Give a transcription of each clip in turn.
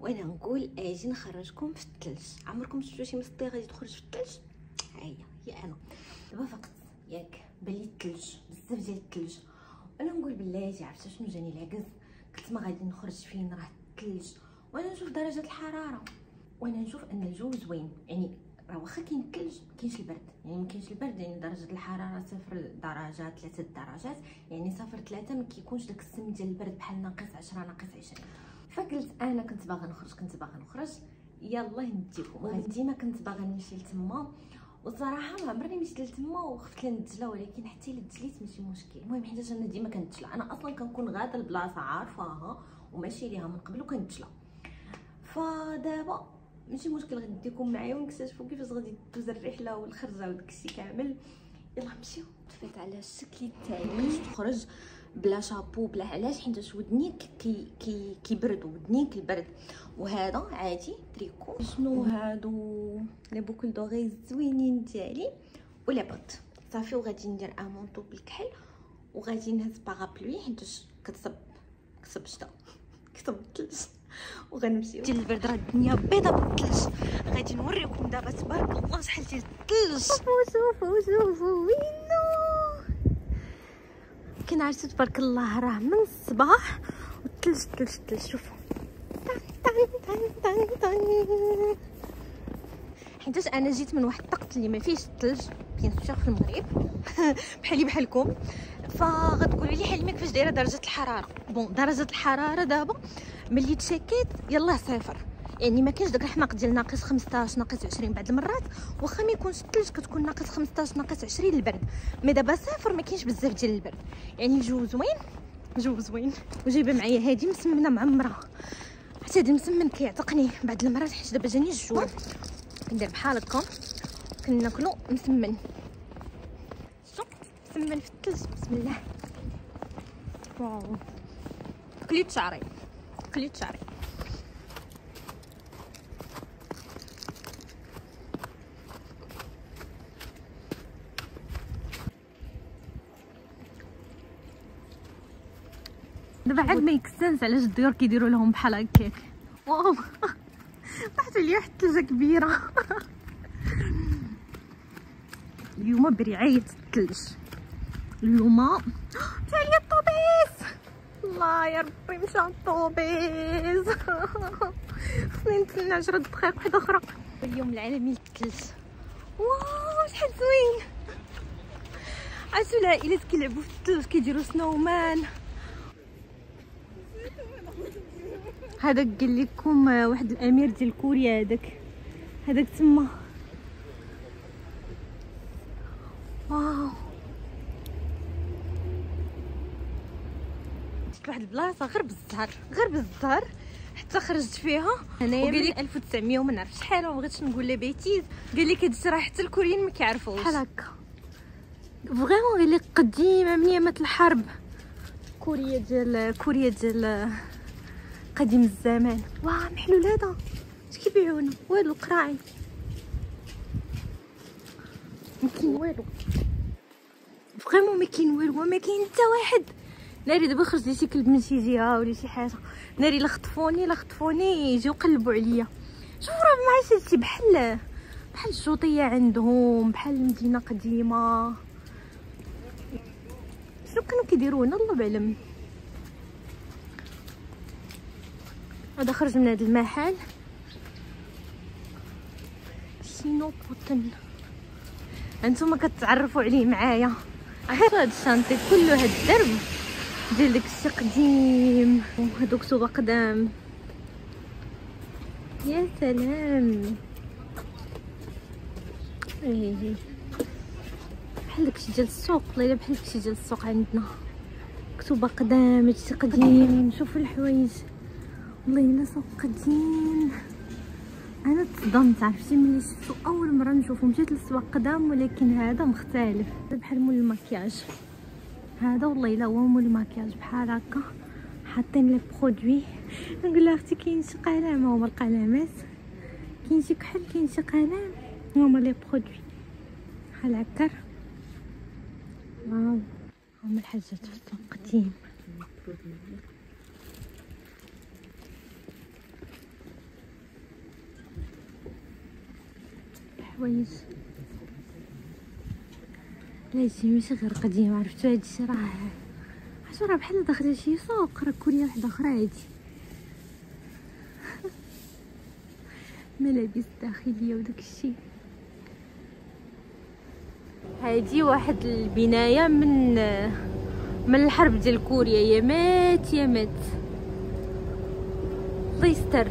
وأنا نقول أجي نخرجكم في الثلج عمركم شفتوا شي مسطيه غادي تخرج في الثلج هيا هي أنا. دابا فقط ياك بان لي الثلج بزاف ديال الثلج وأنا نقول بلاتي عرفتوا شنو جاني العكز قلت ما غادي نخرج فين؟ راه الثلج وأنا نشوف درجة الحرارة. وأنا نشوف أن الجو زوين. يعني راه واخا كاين الثلج كاينش البرد. يعني ما كاينش البرد يعني درجة الحرارة صفر درجات ثلاثة درجات. يعني صفر ثلاثة ما كيكونش داك السم ديال البرد بحال ناقص عشرة ناقص عشرين. فقلت أنا كنت باغا نخرج كنت باغا نخرج. يلا نديكم. ديما كنت باغا نمشي لتما. وصراحة ما عمرني مشيت لتما وخفت لندجله ولكن حتى إلا دجليت ماشي مشكل. المهم حيت أنا ديما كندجله أنا أصلا كنكون غاده البلاصة عارفاها وماشي ليها من قبل وكندجله فدابا ماشي مشكل غنديكم معايا ونكتشفوا كيفاش غادي دوز الرحلة والخرجة وداكشي كامل. يلا نمشيو تفيت على الشكل التالي. تخرج. بلا شابو بلا علاش؟ حيت ودنيك كي كي كيبرد ودنيك البرد. وهذا عادي تريكو. شنو هادو لي boucles d'oreilles زوينين ديالي؟ ولا بغت صافي وغادي ندير un manteau بالكحل وغادي نهز parapluie حيت كتصب كتصب شتا. كتصب الثلج وغنمشيو. ديال البرد راه الدنيا بيضة بالثلج غادي نوريكم دابا تبارك الله شحال ديال الثلج شوفوا شوفوا شوفوا وينو كنعرفتوا تبارك الله راه من الصباح والثلج الثلج الثلج شوفوا حيتاش أنا جيت من واحد الطقس اللي ما فيهش الثلج bien sûr في المغرب. بحالي بحالكم. فغتقولوا لي حلمي كيفاش دايرة درجة الحرارة. bon درجة الحرارة دابا ملي تشيكيت يلاه صفر. يعني ما كاينش داك الحماق ديال ناقص 15 ناقص 20 بعض المرات واخا ما يكونش الثلج كتكون ناقص 15 ناقص 20 البرد. mais دابا صفر ما كاينش بزاف ديال البرد. يعني الجو زوين جو زوين. وجايبة معايا هادي مسمنة معمرة. حتى هادي مسمن كيعتقني بعض المرات حيت دابا جاني الجوع. كندير بحال هكا. كناكلو مسمن. شوف مسمن في الثلج بسم الله. واو. كليت شعري. كليت شعري. دابا عاد ما يكسنس علاش الديور كيديروا لهم بحال هكاك؟ واو. طاحت عليا واحد الثلجه كبيرة. اليوم برعايه الثلج اليوم. ليا الطوبيس. الله يا ربي مشى الطوبيس. خصني نتسنى عشرة دقائق واحدة أخرى. اليوم العالمي للثلج واو شحال زوين. عرفتوا العائلات كيلعبوا في الثلج كيديروا سنو هذاك قال لكم واحد الأمير ديال كوريا هذاك. هذاك تما. واو. شفت واحد البلاصة غير بالزهر. غير بالزهر حتى خرجت فيها. هنايا لي 1900 وما نعرف شحال وما بغيتش نقول لي بيتيز. قال لي كدس راه حتى الكوريين ما كيعرفوش. بحال هكا؟ vraiment قال قديمة من ايامات الحرب. كوريا ديال كوريا ديال قديم الزمان. واه محلول هذا اش كيبيعونا؟ والو قراعي. ما كاين والو. vraiment ما كاين والو ما كاين حتى واحد. ناري دابا خرج لي شي كلب من شي جهة ولا شي حاجة. ناري لا خطفوني لا خطفوني يجيو يقلبوا عليا. شوف راه ما عرفتش بحال بحال الشوطية عندهم بحال المدينة قديمة. شنو كانوا كيديروا هنا الله بعلم. هذا خرج من هذا المحل. شنو بوتن أنتم كتعرفوا عليه معايا. عرفتوا هذا الشانطي كله هاد الدرب ديال داك الشيء قديم. وهذوك سوبا قدام يا سلام. إيه بحال داكشي ديال السوق. والله بحال داكشي ديال السوق عندنا. كتوبه قدام هادشي قديم. شوفوا الحوايج. والله سوق قديم أنا تصدمت عرفتي ملي شفتو أول مرة نشوفو مشيت للسواق قدام ولكن هذا مختلف. بحال مول المكياج هذا والله إلا هو مول الماكياج بحال هكا. حاطين les produits. نقول لها أختي كاين شي قلم؟ هما القلمات كاين شي كحل؟ كاين شي قلم؟ هما les produits. بحال هكا. واو. هما الحاجات في السوق قديم الحوايج لا هادشي ماشي غير قديم عرفتو هادشي راه عرفتو راه بحال داخله شي سوق راه كوريا وحده أخرى هادي. ملابس داخلية وداك الشيء هادي واحد البناية من من الحرب ديال كوريا يا مات يا مات. الله يستر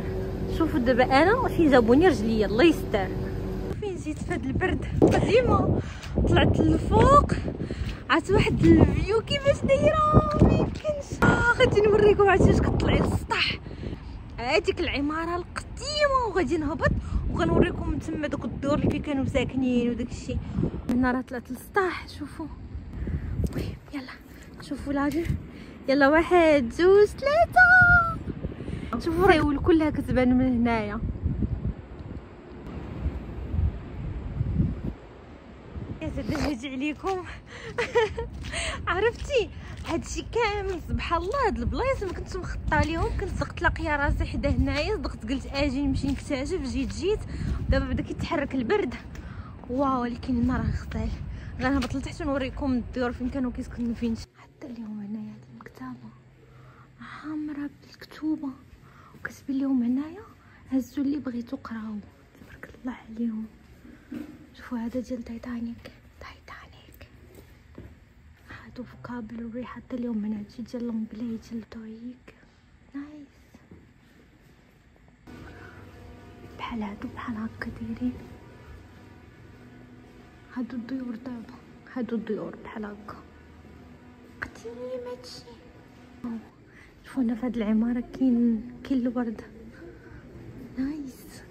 شوفوا دابا أنا فين جابوني رجليا الله يستر فين جيت فهاد البرد قديمة. طلعت للفوق عرفت واحد الفيو كيفاش دايرة. ميمكنش آه غادي نوريكم عرفتي كطلعي للسطح. هذيك العمارة القديمة وغادي نهبط وغنوريكم تما دوك الدور اللي كانوا ساكنين وداك الشيء. هنا راه طلعت للسطح شوفوا. يلا شوفوا لاجي يلا واحد جوج ثلاثة. شوفوا كلها كتبان من هنايا. نجي عليكم. عرفتي؟ هادشي كامل سبحان الله هاد البلايص ما كنتش مخططة ليهم. كنت زقت لاقيه راسي حدا هنايا صدقت قلت آجي نمشي نكتشف جيت جيت. دابا بدا كيتحرك البرد. واو ولكن هنا راه غزال غنهبط لتحت ونوريكم الديور فين كانوا كيسكنوا فين. حتى اليوم هنايا هاد المكتبة. عامره بالكتوبه وكتبين لهم هنايا هزوا اللي بغيتو قراو. تبارك الله عليهم. شوفوا هذا ديال تايتانيك. هادو vocabulaire حتى اليوم هنا هادشي ديال l'anglais ديال TOEIC nice. بحال هادو بحال هكا دايرين. هادو الديور دابا. هادو الديور بحال هكا قديم هادشي شوفوا هنا في هاد العمارة كاين كاين الورد nice.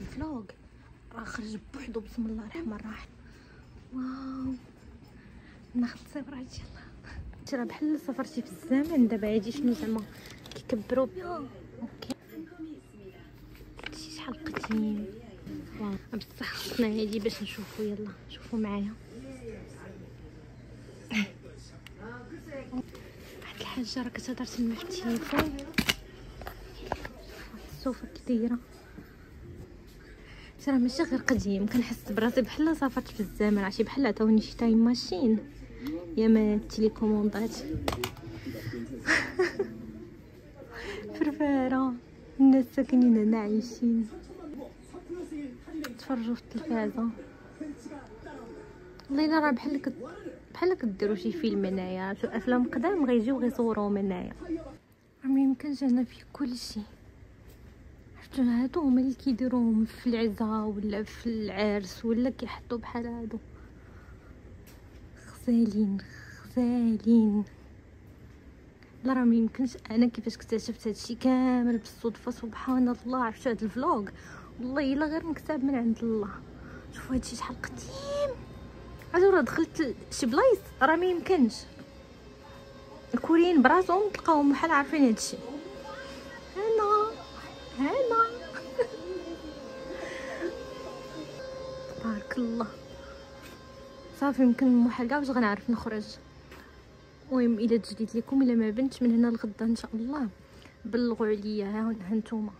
ال vlog. راه خرج بوحدو بسم الله الرحمن الرحيم. واو. ناخد صبرة يلا ترى بحال سافرتي في الزمن دابا هادي شنو زعما كيكبروا okay. شي شحال قديم بصح خصنا هادي باش نشوفو يلا شوفوا معايا. واحد الحاجة راه كتهضر تما في التليفون. السوفه كي دايرة. راه ماشي غير قديم كنحس براسي بحال سافرت في الزمن عرفتي؟ بحال عطاوني شي time machine. يا ما التليكوموندات فرفارة الناس ساكنين هنا عايشين. تفرجوا في التلفازة. والله إلا راه بحال كت... بحال كديروا شي فيلم هنايا شي أفلام قدام غيجيو غيصوروهم هنايا راه ميمكنش هنا فيه كلشي. عرفتو هادو هما اللي كيديروهم في العزا ولا في العرس ولا كيحطوا بحال هادو. غزالين غزالين. لا راه ميمكنش أنا كيفاش اكتشفت هادشي كامل بالصدفة. سبحان الله عرفتو هاد ال vlog؟ والله إلا غير مكتاب من عند الله. شوفوا هادشي شحال قديم. عرفتو راه دخلت شي بلايص؟ راه ميمكنش الكوريين براسهم تلقاهم بحال عارفين هادشي. الله. صافي يمكن محال كاع واش غنعرف نخرج. المهم الا تجديت لكم الا ما بنتش من هنا لغدا إن شاء الله. بلغوا عليا ها هانتوما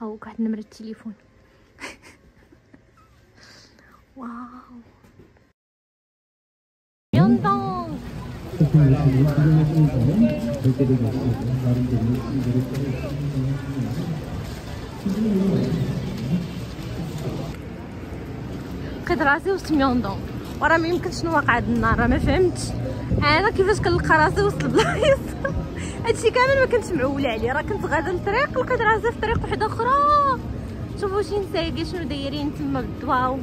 ها هو واحد نمرة التليفون. واو. 연동 لقيت راسي وسط ميوندون. وراه ما يمكنش نوقع هاد النهار راه ما فهمتش. أنا كيفاش كنلقى راسي وسط البلايص؟ هادشي كامل ما كنتش معوله عليه. راه كنت غادا للطريق لقيت راسي في طريق وحده أخرى. شوفوا شي نسايقي شنو دايرين تما بالضواو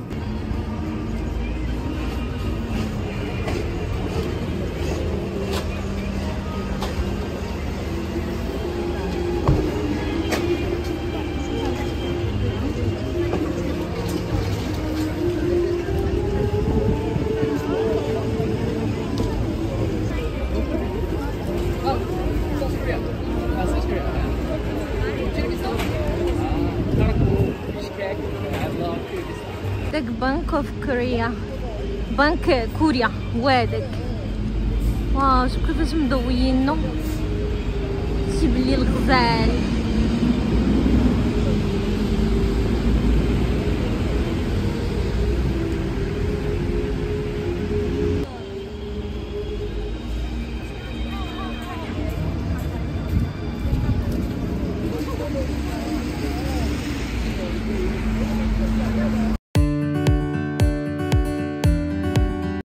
هذاك Bank of Korea بنك كوريا هذاك wow شوف كيفاش مضويينو شي بلي الغزال.